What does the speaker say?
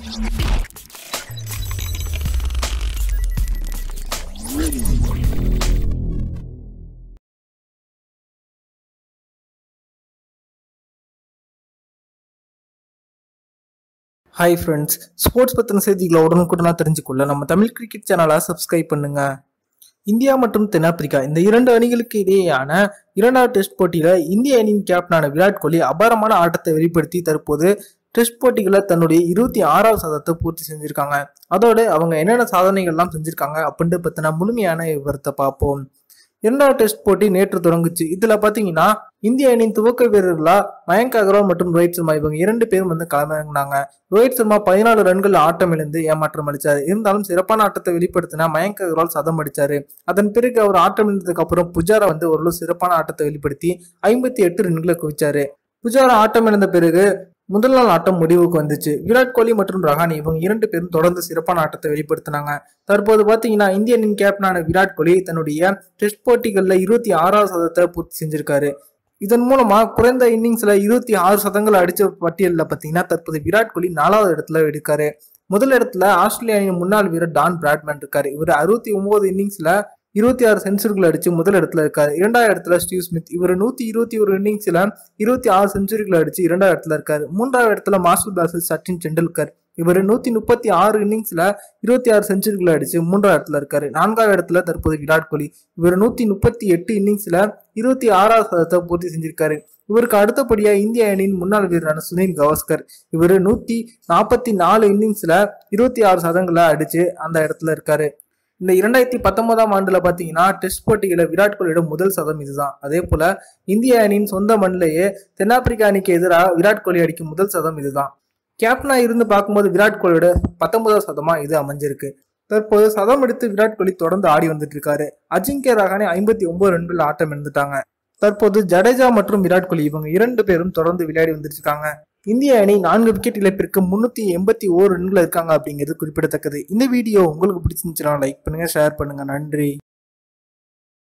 Hi friends sports பற்றின செய்திகளை உடனுக்குடனாக தெரிஞ்சுக்கொள்ள நம்ம தமிழ் கிரிக்கெட் சேனலை சப்ஸ்கிரைப் பண்ணுங்க. இந்தியா மற்றும் தென்னாப்பிரிக்கா இந்த இரண்டு அணிகளுக்கு இடையேயான இரண்டாவது டெஸ்ட் போட்டியில் இந்திய அணியின் கேப்டனான விராட் கோலி அபாரமான ஆட்டத்தை வெளிப்படுத்தி தற்போது டெஸ்ட் போட்டிகளை தன்னுடைய இருபத்தி ஆறாவது சதத்தை பூர்த்தி செஞ்சிருக்காங்க. அதோடு அவங்க என்னென்ன சாதனைகள்லாம் செஞ்சிருக்காங்க அப்படின்ட்டு பற்றின முழுமையான விவரத்தை பார்ப்போம். இரண்டாவது டெஸ்ட் போட்டி நேற்று தொடங்குச்சு. இதில் பார்த்தீங்கன்னா இந்திய அணியின் துவக்க வீரர்களா மயங்க் அகர்வால் மற்றும் ரோஹித் சர்மா இவங்க இரண்டு பேரும் வந்து களமிறங்கினாங்க. ரோஹித் சர்மா பதினாலு ரன்கள் ஆட்டம் இழந்து ஏமாற்றம் அளிச்சாரு. இருந்தாலும் சிறப்பான ஆட்டத்தை வெளிப்படுத்தினா மயங்க் அகர்வால் சதம் அடித்தார் அதன் பிறகு அவர் ஆட்டம் இழந்ததுக்கு அப்புறம் புஜாரா வந்து ஓரளவு சிறப்பான ஆட்டத்தை வெளிப்படுத்தி ஐம்பத்தி எட்டு ரன்களை குவிச்சாரு. புஜாரா ஆட்டம் இழந்த பிறகு முதல் நாள் ஆட்டம் முடிவுக்கு வந்துச்சு. விராட் கோலி மற்றும் ரஹானி இவங்க இரண்டு பேரும் தொடர்ந்து சிறப்பான ஆட்டத்தை வெளிப்படுத்தினாங்க. தற்போது பார்த்தீங்கன்னா இந்திய அணியின் கேப்டனான விராட் கோலி தன்னுடைய டெஸ்ட் போட்டிகளில் இருபத்தி ஆறாவது சதத்தை பூர்த்தி செஞ்சிருக்காரு. இதன் மூலமா குறைந்த இன்னிங்ஸ்ல இருபத்தி ஆறு சதங்கள் அடிச்ச பட்டியலில் பார்த்தீங்கன்னா தற்போது விராட் கோலி நாலாவது இடத்துல எடுக்காரு முதல் இடத்துல ஆஸ்திரேலிய அணியின் முன்னாள் வீரர் டான் பிராட்மேன் இருக்காரு. இவர் அறுபத்தி ஒன்பது இன்னிங்ஸ்ல இருபத்தி ஆறு செஞ்சுரிகள் அடிச்சு முதல் இடத்துல இருக்காரு. இரண்டாவது இடத்துல ஸ்டீவ் ஸ்மித். இவர் நூத்தி இருபத்தி ஒரு இன்னிங்ஸ்ல இருபத்தி ஆறு செஞ்சுரிகள் அடிச்சு இரண்டாவது இடத்துல இருக்காரு. மூன்றாவது இடத்துல மார்ஷல் பிளாசல் சச்சின் டெண்டுல்கர். இவர் நூத்தி முப்பத்தி ஆறு இன்னிங்ஸ்ல இருபத்தி ஆறு செஞ்சுரிகளை அடிச்சு மூன்றாவது இடத்துல இருக்காரு. நான்காவது இடத்துல தற்போது விராட் கோலி. இவர் நூத்தி முப்பத்தி எட்டு இன்னிங்ஸ்ல இருபத்தி ஆறாவது சதத்தை பூர்த்தி செஞ்சிருக்காரு. இவருக்கு அடுத்தபடியா இந்திய அணியின் முன்னாள் வீரரான சுனில் கவாஸ்கர். இவர் நூத்தி நாற்பத்தி நாலு இன்னிங்ஸ்ல இருபத்தி ஆறு சதங்களை அடிச்சு அந்த இடத்துல இருக்காரு. இந்த இரண்டாயிரத்தி பத்தொன்பதாம் ஆண்டுல பாத்தீங்கன்னா டெஸ்ட் போட்டியில விராட் கோலியோட முதல் சதம் இதுதான். அதே போல இந்திய அணியின் சொந்த மண்ணிலேயே தென்னாப்பிரிக்கா அணிக்கு எதிராக விராட் கோலி அடிக்கும் முதல் சதம் இதுதான். கேப்டனா இருந்து பார்க்கும்போது விராட் கோலியோட பத்தொன்பதாம் சதமா இது அமைஞ்சிருக்கு. தற்போது சதம் எடுத்து விராட் கோலி தொடர்ந்து ஆடி வந்துட்டு இருக்காரு அஜிங்கே ரஹானே ஐம்பத்தி ஒன்பது ரன்கள் ஆட்டம் இருந்துட்டாங்க தற்போது ஜடேஜா மற்றும் விராட் கோலி இவங்க இரண்டு பேரும் தொடர்ந்து விளையாடி வந்துட்டு இருக்காங்க இந்திய அணி நான்கு விக்கெட் இழப்பிற்கு முன்னூத்தி எண்பத்தி ஓரு ரன்கள் இருக்காங்க அப்படிங்கிறது குறிப்பிடத்தக்கது. இந்த வீடியோ உங்களுக்கு பிடிச்சிருந்துச்சுன்னா லைக் பண்ணுங்க ஷேர் பண்ணுங்க. நன்றி.